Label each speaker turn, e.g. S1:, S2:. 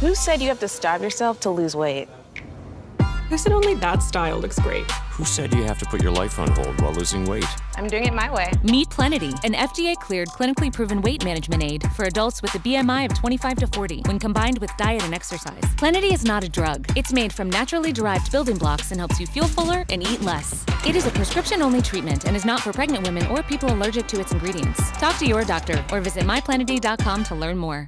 S1: Who said you have to starve yourself to lose weight?
S2: Who said only that style looks great?
S3: Who said you have to put your life on hold while losing weight?
S1: I'm doing it my way.
S4: Meet Plenity, an FDA-cleared, clinically proven weight management aid for adults with a BMI of 25 to 40 when combined with diet and exercise. Plenity is not a drug. It's made from naturally derived building blocks and helps you feel fuller and eat less. It is a prescription-only treatment and is not for pregnant women or people allergic to its ingredients. Talk to your doctor or visit myplenity.com to learn more.